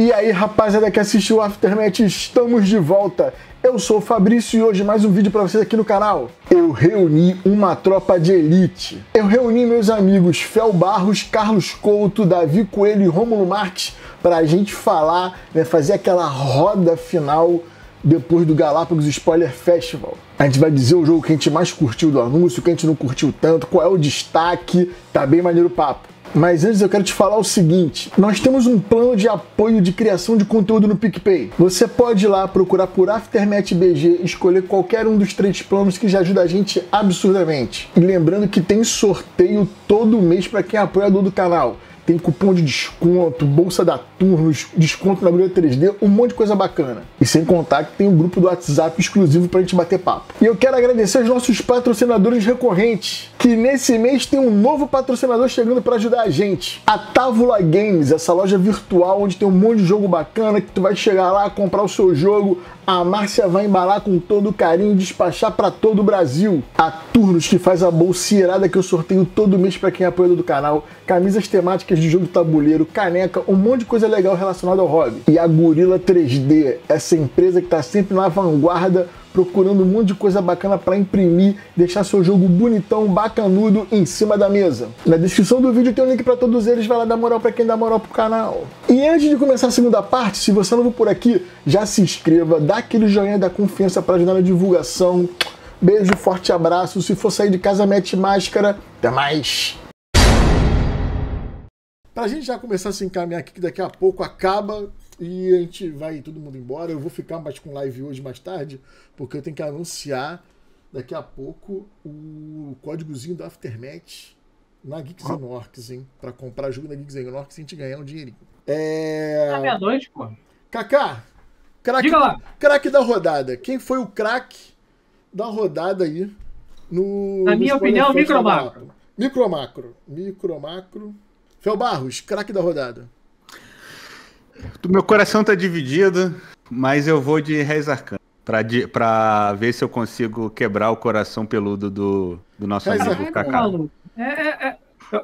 E aí, rapaziada que assistiu o Aftermath, estamos de volta. Eu sou o Fabrício e hoje mais um vídeo para vocês aqui no canal. Eu reuni uma tropa de elite. Eu reuni meus amigos Fel Barros, Carlos Couto, Davi Coelho e Rômulo Marques para a gente falar, né, fazer aquela roda final depois do Galápagos Spoiler Festival. A gente vai dizer o jogo que a gente mais curtiu do anúncio, que a gente não curtiu tanto, qual é o destaque, tá bem maneiro o papo. Mas antes eu quero te falar o seguinte: nós temos um plano de apoio de criação de conteúdo no PicPay. Você pode ir lá procurar por Aftermath BG, escolher qualquer um dos três planos que já ajuda a gente absurdamente. E lembrando que tem sorteio todo mês para quem é apoiador do canal tem cupom de desconto, bolsa da Turnos, desconto na Agulha 3D, um monte de coisa bacana. E sem contar que tem um grupo do WhatsApp exclusivo pra gente bater papo. E eu quero agradecer aos nossos patrocinadores recorrentes, que nesse mês tem um novo patrocinador chegando para ajudar a gente. A Távula Games, essa loja virtual onde tem um monte de jogo bacana que tu vai chegar lá, comprar o seu jogo, a Márcia vai embalar com todo carinho e despachar para todo o Brasil. A Turnos, que faz a bolseirada que eu sorteio todo mês para quem é apoiador do canal, camisas temáticas de jogo tabuleiro, caneca, um monte de coisa legal relacionada ao hobby. E a Gorila 3D, essa empresa que está sempre na vanguarda procurando um monte de coisa bacana para imprimir, deixar seu jogo bonitão, bacanudo em cima da mesa. Na descrição do vídeo tem um link para todos eles, vai lá dar moral para quem dá moral pro canal. E antes de começar a segunda parte, se você não viu por aqui, já se inscreva, dá aquele joinha da confiança para ajudar na divulgação. Beijo, forte abraço. Se for sair de casa, mete máscara. Até mais. Pra gente já começar a se encaminhar aqui, que daqui a pouco acaba e a gente vai todo mundo embora. Eu vou ficar mais com live hoje mais tarde, porque eu tenho que anunciar daqui a pouco o códigozinho do Aftermath na Geeks and Orcs, hein? Pra comprar jogo na Geeks and Orcs e a gente ganhar um dinheirinho. É. É meia-noite, pô. Kaká, craque, craque da rodada. Quem foi o craque da rodada aí no. Na minha opinião, Micromacro. Micromacro. Micromacro. Fel Barros, craque da rodada. Meu coração tá dividido, mas eu vou de Reis Arcano. Pra, di- pra ver se eu consigo quebrar o coração peludo do, do nosso Reis amigo. Kaká. Maluco. É, é, é.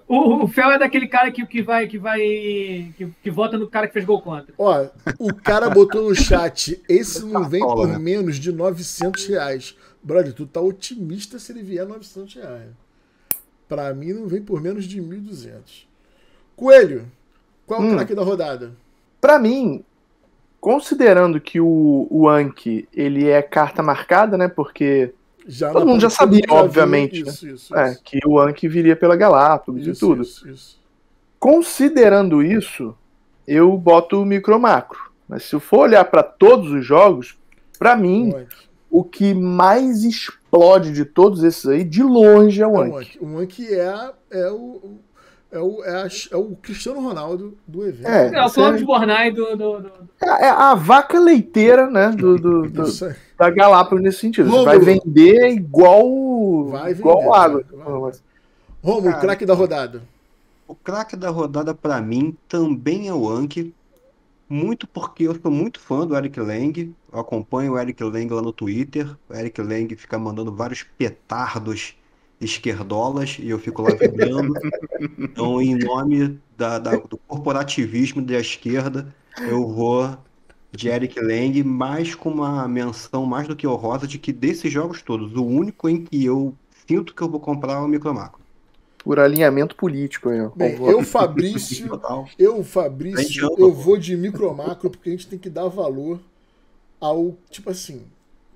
O, o Fel é daquele cara que, que vai, que vai. Que, que vota no cara que fez gol contra. Ó, o cara botou no chat, esse não vem por né? menos de 900 reais. Brother, tu tá otimista se ele vier 900 reais. Pra mim não vem por menos de 1.200. Coelho, qual é o Hum. craque da rodada? Pra mim, considerando que o, o Anki, ele é carta marcada, né? Porque Já Todo mundo já sabia, viu obviamente, né? Isso, isso, é, isso. que o Anki viria pela Galápagos e tudo. Isso, isso. Considerando isso, eu boto o micro macro. Mas se eu for olhar pra todos os jogos, pra mim, O que mais explode de todos esses aí, de longe, é o É. Anki. O Anki é, é o. É o, é, a- é o Cristiano Ronaldo do evento. É, É o Cláudio é- Bornai do. do, do- É a vaca leiteira, né? Do, do- do- da Galápagos nesse sentido. Vai vender igual, Vai igual vender, água. vai, vai. Romulo, Cara. craque da rodada. O craque da rodada pra mim também é o Anki, muito porque eu sou muito fã do Eric Lang, eu acompanho o Eric Lang lá no Twitter, o Eric Lang fica mandando vários petardos esquerdolas e eu fico lá vibrando. Então, em nome da- da- do corporativismo da esquerda, eu vou de Eric Lang, mas com uma menção mais do que honrosa de que desses jogos todos, o único em que eu sinto que eu vou comprar é o Micromaco. Por alinhamento político. Aí, ó. Bem, eu, Fabrício, eu, Fabrício, eu vou de micro macro porque a gente tem que dar valor ao, tipo assim,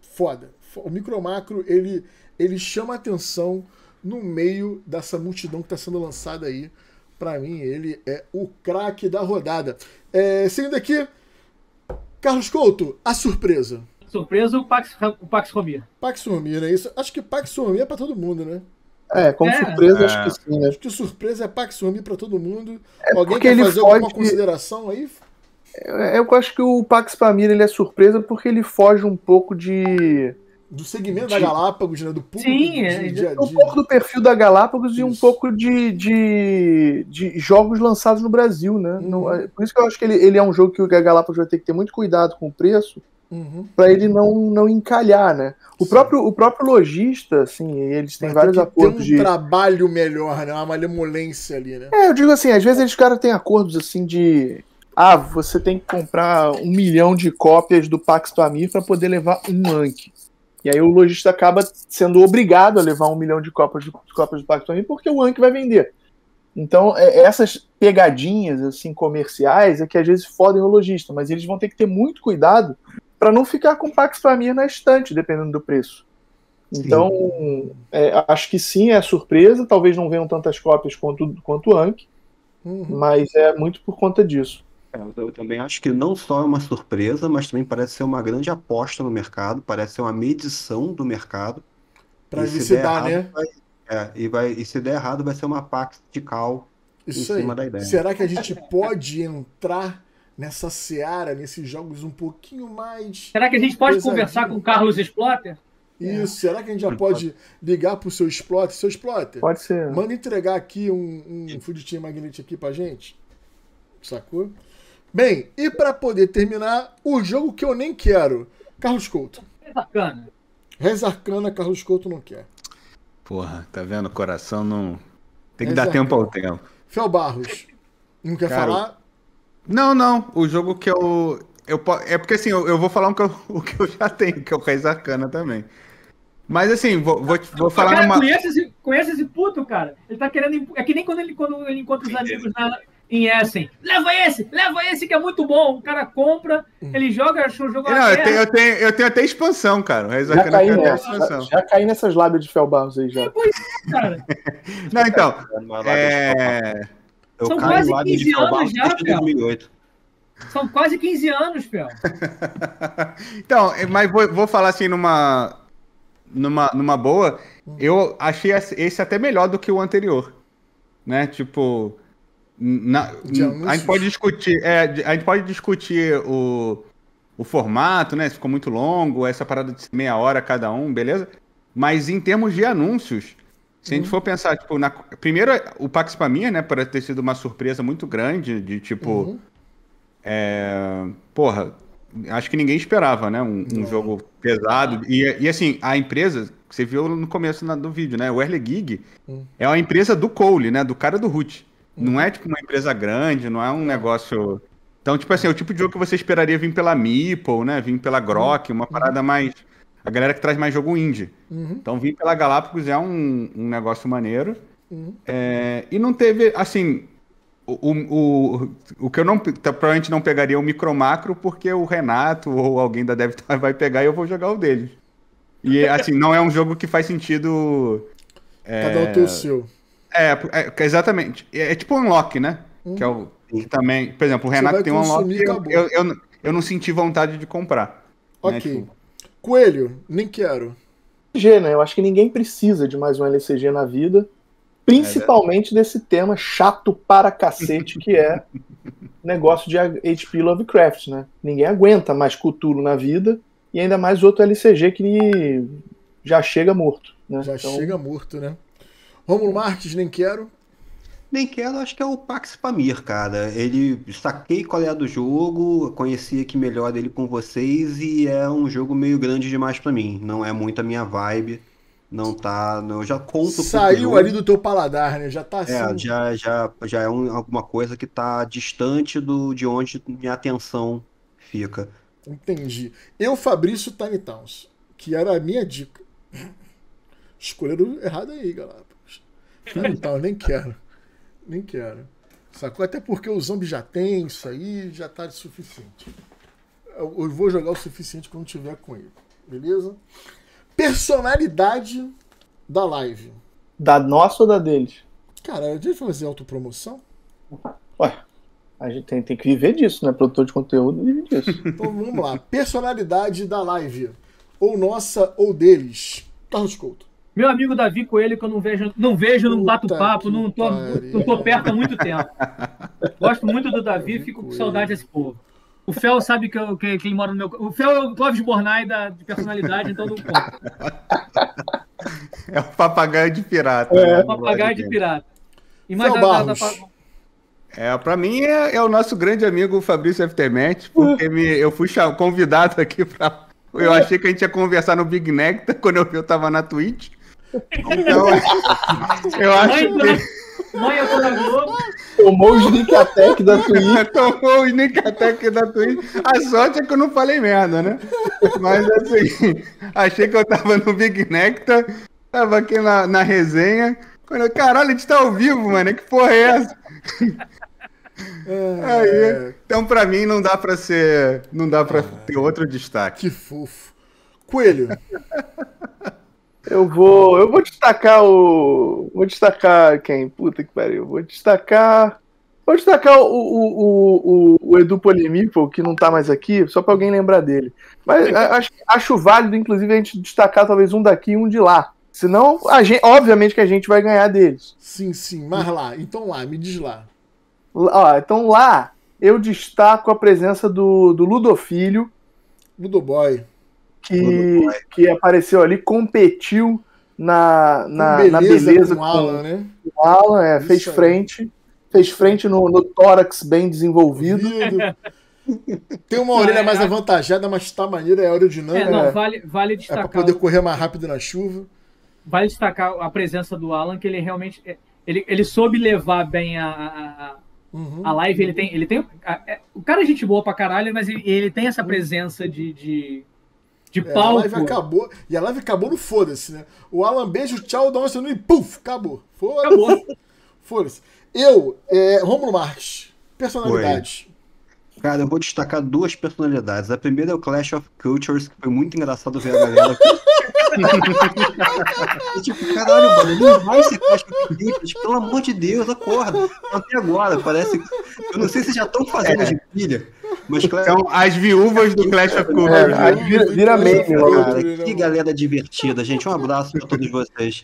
foda. O micro macro, ele, ele chama atenção no meio dessa multidão que está sendo lançada aí. Pra mim, ele é o craque da rodada. É, seguindo aqui, Carlos Couto, a surpresa. Surpresa, o Pax, o Pax Romir. Pax Romir, é isso? Acho que Pax Romir é pra todo mundo, né? É, como É. surpresa, É. acho que sim, né? Acho que surpresa é Pax Romir pra todo mundo. É Alguém quer ele fazer foge alguma de- consideração aí? É, Eu acho que o Pax Pamir ele é surpresa porque ele foge um pouco de. Do segmento da De- Galápagos, né? Do público Sim, de, é, a Um pouco do perfil da Galápagos e um Isso. pouco de, de, de jogos lançados no Brasil, né? Uhum. Não- é- por isso que eu acho que ele, ele é um jogo que a Galápagos vai ter que ter muito cuidado com o preço Uhum. para ele não, não encalhar, né? O Sim. próprio, o próprio lojista, assim, eles têm vários acordos um de. trabalho melhor, né? Uma malemolência ali, né? É, eu digo assim, às vezes eles caras têm acordos assim de ah, você tem que comprar um milhão de cópias do Pax Pamir para poder levar um Anki. E aí o lojista acaba sendo obrigado a levar um milhão de cópias, de do Pax Pamir porque o Anki vai vender. Então, é, essas pegadinhas assim comerciais é que às vezes fodem o lojista, mas eles vão ter que ter muito cuidado para não ficar com o Pax Pamir na estante, dependendo do preço. Então, é, acho que sim, é surpresa. Talvez não venham tantas cópias quanto, quanto o Anki, Uhum. mas é muito por conta disso. É, eu- eu também acho que não só é uma surpresa, mas também parece ser uma grande aposta no mercado, parece ser uma medição do mercado. Pra E se der visitar, errado, né? vai- é, e, vai, e se der errado, vai ser uma Pax de cal Isso em aí. cima da ideia. Será que a gente pode entrar nessa seara, nesses jogos um pouquinho mais. Será que a gente pode Pesadinho. conversar com o Carlos Exploter? Isso, será que a gente já pode ligar pro seu Exploiter? Seu Exploiter, Pode ser. manda entregar aqui um, um Food Team Magnet aqui pra gente. Sacou? Bem, e pra poder terminar, o jogo que eu nem quero. Carlos Couto. É bacana. Reza Arcana, Carlos Couto não quer. Porra, tá vendo? O coração não. Tem que dar tempo ao tempo. Fel Barros. Não quer Cara, falar? Não, não. O jogo que eu. eu é porque assim, eu, eu vou falar um que eu- o que eu já tenho, que é o Reis Arcana também. Mas assim, vou, vou, vou falar cara, numa. conhece, esse, conhece esse puto, cara? Ele tá querendo. É que nem quando ele, quando ele encontra os amigos na, em Essen. Leva esse, leva esse que é muito bom. O cara compra, ele joga, o jogo Não, eu tenho, eu, tenho, eu tenho até expansão, cara. O Reis Já caí, nessa, já, expansão. já caí nessas lábias de Fel Barros aí já. cara. Não, então. Uma lábia de cal. É... Eu São quase lá de 15 Calbar anos já, Fel. 2008. São quase 15 anos, Fel. Então, é, mas vou, vou falar assim numa, numa, numa boa. Eu achei esse esse até melhor do que o anterior. Né? Tipo. Na- a gente pode discutir. é, a gente pode discutir o, o formato, né? Se ficou muito longo, essa parada de meia hora cada um, beleza? Mas em termos de anúncios, se a gente for pensar, tipo, na, primeiro o Pax Pamir, né? Parece ter sido uma surpresa muito grande, de tipo. Uhum. É, porra, acho que ninguém esperava, né? Um, um jogo pesado. E, e assim, a empresa, que você viu no começo do vídeo, né? O Early Gig Hum. é uma empresa do Cole, né? Do cara do Root. Não é tipo uma empresa grande, não é um negócio. Então, tipo assim, é o tipo de jogo que você esperaria vir pela Meeple, né? Vir pela Grok, uma parada mais. A galera que traz mais jogo indie. Uhum. Então, vir pela Galápagos é um, um negócio maneiro. Uhum. É, e não teve, assim, o, o, o que eu não, tá, provavelmente não pegaria o micro macro, porque o Renato ou alguém da Dev vai pegar e eu vou jogar o deles. E, assim, não é um jogo que faz sentido. É, Cada um tem o seu. É, é, exatamente. É, é tipo um unlock, né? Que é o. Que também, por exemplo, o Renato tem um unlock eu, eu, eu, não- eu não senti vontade de comprar. né? Ok. Tipo, Coelho, nem quero. LCG, né? Eu acho que ninguém precisa de mais um LCG na vida. Principalmente desse tema chato para cacete que é negócio de HP Lovecraft, né? Ninguém aguenta mais Cthulhu na vida e ainda mais outro LCG que já chega morto. Né? Já Então, chega morto, né? Rômulo Marques, nem quero. Nem quero, acho que é o Pax Pamir, cara. Ele saquei qual é a do jogo, conheci aqui melhor ele com vocês e é um jogo meio grande demais pra mim. Não é muito a minha vibe. Não tá. Não, eu já conto Saiu ali do teu paladar, né? Já tá assim. É, já, já, já é um- alguma coisa que tá distante do, de onde minha atenção fica. Entendi. Eu, Fabrício Tiny Towns, que era a minha dica. Escolheram errado aí, Galápagos. Tiny Towns, nem quero. Nem quero. Sacou? Até porque o zombie já tem isso aí, já tá de suficiente. Eu, eu vou jogar o suficiente quando tiver com ele. Beleza? Personalidade da live. Da nossa ou da deles? Cara, a gente fazer autopromoção? Ué, a gente tem, tem que viver disso, né? Produtor de conteúdo vive disso. Então vamos lá. Personalidade da live. Ou nossa ou deles. Carlos Couto. Meu amigo Davi Coelho, que eu não vejo, não vejo, não bato Puta papo, não tô, pariu. não tô perto há muito tempo. Gosto muito do Davi, fico com saudade desse povo. O Fel sabe que, eu, que, que ele mora no meu. O Fel é o Clóvis Bornai da, de personalidade, então não conta. é o papagaio de pirata. É, né? Papagaio de pirata. E mais Fel da, da, da, Barros. É, pra mim é, é o nosso grande amigo Fabrício Aftermath, porque me, eu fui convidado aqui pra. Eu achei que a gente ia conversar no Big Nectar, quando eu vi eu tava na Twitch. Então, eu acho Mãe, que. mãe, eu tô na Globo. Tomou o Sneak Attack da Twitch. Tomou o Sneak Attack da Twitch. A sorte é que eu não falei merda, né? Mas assim, achei que eu tava no Big Nectar, tava aqui na, na resenha. Quando eu, caralho, a gente tá ao vivo, mano. Que porra é essa? É, Aí, então, pra mim, não dá pra ser. Não dá pra ter outro destaque. que fofo. Coelho. Eu vou. Eu vou destacar o. Vou destacar quem? Puta que pariu. Vou destacar. Vou destacar o, o, o, o, Edu Polemipo, que não tá mais aqui, só pra alguém lembrar dele. Mas a- acho, acho válido, inclusive, a gente destacar talvez um daqui e um de lá. Senão, a gente, obviamente que a gente vai ganhar deles. Sim, sim. Mas lá. Então lá, me diz lá. Ó, então lá eu destaco a presença do, do Ludofilho, Ludoboy. Que, que apareceu ali, competiu na, na, Com na beleza com com, o Alan, né? o Alan, é, fez aí. frente, fez frente no, no tórax bem desenvolvido. Tem uma orelha mais avantajada, mas tá maneira, é É, aerodinâmica. não, É, vale, vale pra destacar. poder correr mais rápido na chuva. vale destacar a presença do Alan, que ele realmente. é, Ele, ele soube levar bem a, a, a- Uhum. a live. Ele tem. Ele tem a- é- o cara é gente boa pra caralho, mas ele, ele tem essa presença de. de, de É, a palco. live acabou. E a live acabou no foda-se, né? O Alan beijo, tchau, dá uma e puf, acabou. Foda-se. Acabou. Foda-se. Eu, é, Romulo Marques, personalidade. Cara, eu vou destacar duas personalidades. A primeira é o Clash of Cultures, que foi muito engraçado ver a galera. e, tipo, caralho, mano, não vai ser Clash of Cultures, pelo amor de Deus, acorda. Até agora, parece. que- Eu não sei se já estão fazendo de pilha, mas Clash Então, as viúvas do Clash of É, Cultures. aí vira, vira meme logo. Que galera divertida, gente. Um abraço pra todos vocês.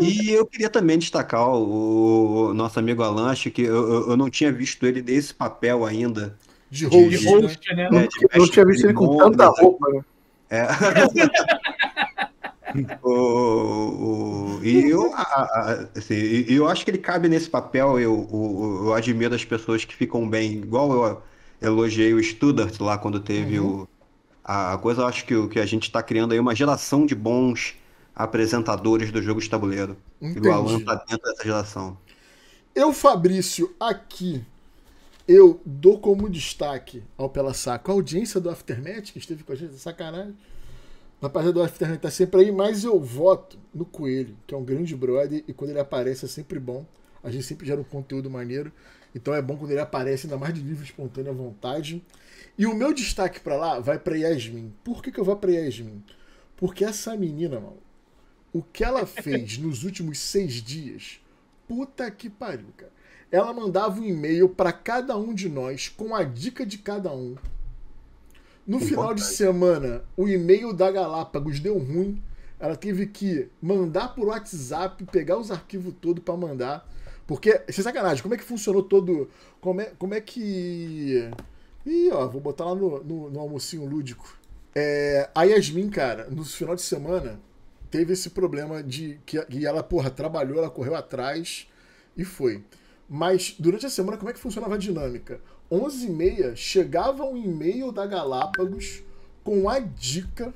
E eu queria também destacar o, nosso amigo Alan, acho que eu, eu- eu não tinha visto ele nesse papel ainda. De De host, De né? host, né? É, não tinha visto ele com tanta cerimônias, roupa. né? É. o, o- e eu, a- a- assim, eu acho que ele cabe nesse papel. Eu, o- eu admiro as pessoas que ficam bem, igual eu elogiei o Studart lá quando teve o, a coisa. Eu acho que, que a gente está criando aí uma geração de bons apresentadores do jogo de tabuleiro. E o Alan Entendi. tá dentro dessa geração. Eu, Fabrício, aqui, eu dou como destaque ao Pela Saco a audiência do Aftermath, que esteve com a gente, sacanagem. Rapaziada do Aftermath tá sempre aí, mas eu voto no Coelho, que é um grande brother, e quando ele aparece é sempre bom. A gente sempre gera um conteúdo maneiro, então é bom quando ele aparece, ainda mais de livre, espontânea vontade. E o meu destaque pra lá vai pra Yasmin. Por que, que eu vou pra Yasmin? Porque essa menina, mano, o que ela fez nos últimos seis dias, puta que pariu, cara. Ela mandava um e-mail pra cada um de nós com a dica de cada um. No final de semana, o e-mail da Galápagos deu ruim. Ela teve que mandar por WhatsApp, pegar os arquivos todos pra mandar. Porque, sem sacanagem, como é que funcionou todo. Como é, como é que. Ih, ó, vou botar lá no, no, no almocinho lúdico. É, a Yasmin, cara, no final de semana, teve esse problema de que, que ela, porra, trabalhou, ela correu atrás e foi. Mas durante a semana, como é que funcionava a dinâmica? 11h30 chegava um e-mail da Galápagos com a dica,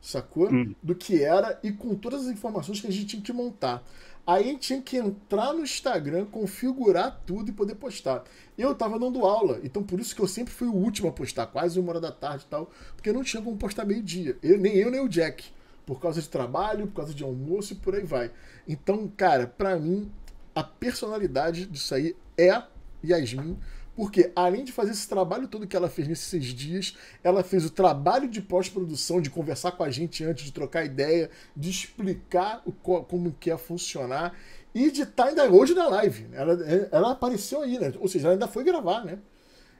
sacou? Hum. Do que era e com todas as informações que a gente tinha que montar. Aí tinha que entrar no Instagram, configurar tudo e poder postar. Eu tava dando aula, então por isso que eu sempre fui o último a postar, quase uma hora da tarde e tal, porque não tinha como postar meio-dia. Nem eu, nem o Jack. Por causa de trabalho, por causa de almoço e por aí vai. Então, cara, pra mim, a personalidade disso aí é Yasmin. Porque além de fazer esse trabalho todo que ela fez nesses seis dias, ela fez o trabalho de pós-produção, de conversar com a gente antes, de trocar ideia, de explicar o, co- como que ia funcionar e de estar ainda hoje na live. Ela, ela apareceu aí, né? Ou seja, ela ainda foi gravar, né?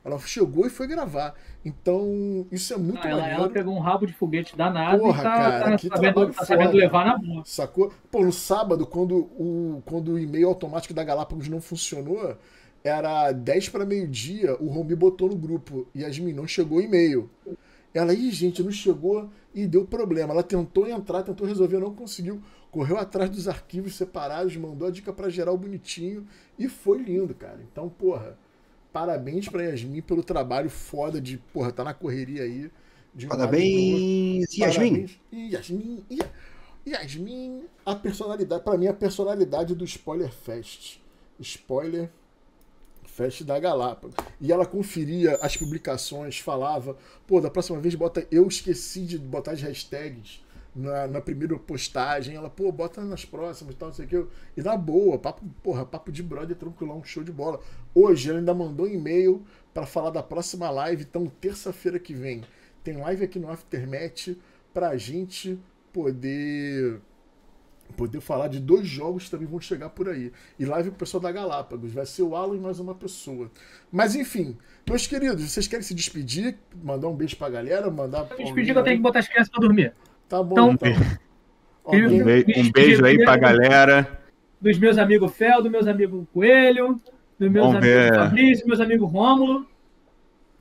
Ela chegou e foi gravar. Então, isso é muito Ah, ela, ela pegou um rabo de foguete danado Porra, e tá, cara, tá sabendo, tá sabendo levar na boa. Sacou? Pô, no sábado, quando o, quando o e-mail automático da Galápagos não funcionou, era 10 para meio-dia, o Romi botou no grupo, Yasmin, não chegou o e-mail. Ela, ih, gente, não chegou e deu problema. Ela tentou entrar, tentou resolver, não conseguiu. Correu atrás dos arquivos separados, mandou a dica pra geral bonitinho e foi lindo, cara. Então, porra, parabéns pra Yasmin pelo trabalho foda de, porra, tá na correria aí. Um e. Parabéns, Yasmin. Parabéns. E Yasmin. E Yasmin, a personalidade, pra mim, a personalidade do Spoiler Fest. Spoiler Fest da Galápagos. E ela conferia as publicações, falava, pô, da próxima vez bota. Eu esqueci de botar as hashtags na, na primeira postagem. Ela, pô, bota nas próximas e tal, não sei o que. E na boa, papo, porra, papo de brother tranquilão, show de bola. Hoje ela ainda mandou um e-mail para falar da próxima live, então terça-feira que vem. Tem live aqui no Aftermath pra gente poder poder falar de dois jogos que também vão chegar por aí. E live pro pessoal da Galápagos. Vai ser o Alan e mais uma pessoa. Mas enfim, meus queridos, vocês querem se despedir? Mandar um beijo pra galera? Mandar. Eu despedir que eu tenho que botar as crianças pra dormir. Tá bom, então. Então, Um, be- um beijo aí pra galera. Dos meus amigos Fel, dos meus amigos Coelho, dos meus Vamos amigos ver. Fabrício, dos meus amigos Rômulo.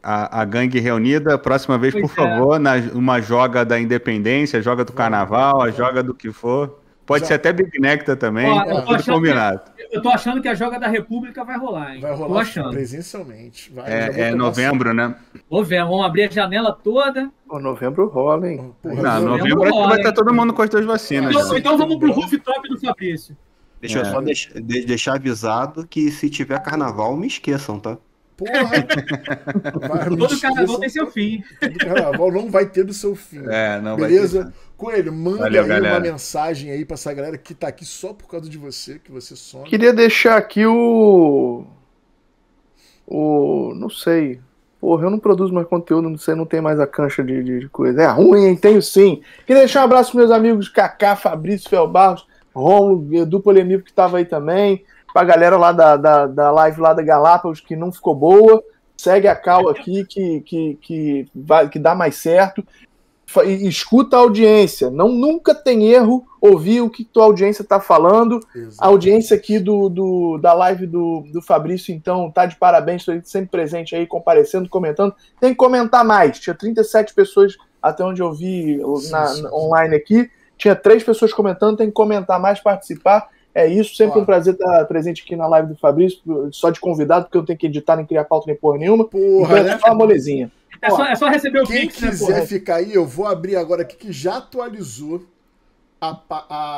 A, a gangue reunida, próxima vez, Pois por favor, na, uma joga da Independência, joga do Carnaval, a joga do que for. Pode Já. ser até Big Neck também, Ó, eu tô tudo combinado. Eu tô achando que a Joga da República vai rolar, hein? Vai Tô rolar achando. presencialmente. Vai, É, é novembro, né? Vou ver, vamos abrir a janela toda. Pô, novembro rola, hein? Porra, Não, novembro- novembro acho que vai estar todo mundo com as duas vacinas. Então, então vamos pro rooftop do Fabrício. Deixa eu É. só deix- de- deixar avisado que se tiver carnaval, me esqueçam, tá? Porra! Vai, Todo carnaval tem seu fim. todo carnaval não vai ter do seu fim. É, não vai Beleza? ter. Coelho, manda Valeu, aí galera. uma mensagem aí pra essa galera que tá aqui só por causa de você, que você some. Queria deixar aqui o. O. Não sei. Porra, eu não produzo mais conteúdo, não sei, não tem mais a cancha de, de- de coisa. É ruim, hein? Tenho sim. Queria deixar um abraço pros meus amigos Kaká, Fabrício Felbarros, Romulo, Edu Polemico que tava aí também. Pra galera lá da, da, da live lá da Galápagos que não ficou boa. Segue a cal aqui que, que, que, vai, que dá mais certo. E escuta a audiência. Não, nunca tem erro ouvir o que tua audiência tá falando. A audiência aqui do, do- da live do, do Fabrício, então, tá de parabéns, tô sempre presente aí, comparecendo, comentando. Tem que comentar mais. Tinha 37 pessoas, até onde eu vi na- Sim, sim. online aqui. Tinha três pessoas comentando, tem que comentar mais, participar. É isso, sempre Ó. um prazer estar presente aqui na live do Fabrício, só de convidado, porque eu tenho que editar, nem criar pauta nem porra nenhuma. Porra, então, né? é só uma molezinha. É só, é só receber o Quem Pix, né, quiser porra? ficar aí, eu vou abrir agora aqui que já atualizou a,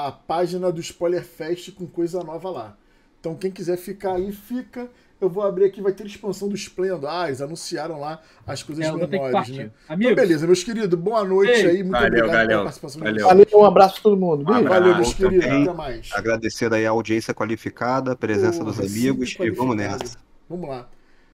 a página do Spoiler Fest com coisa nova lá. Então quem quiser ficar aí, fica. Eu vou abrir aqui, vai ter expansão do Splendor. Ah, eles anunciaram lá as coisas É, menores, né? Então, beleza, meus queridos, boa noite Ei. aí. Muito Valeu, obrigado valeu. pela participação Valeu. Valeu, um abraço a todo mundo. Abraço. Valeu, meus queridos. também. Até mais. Agradecer aí a audiência qualificada, a presença Porra, dos amigos e vamos nessa. Vamos lá.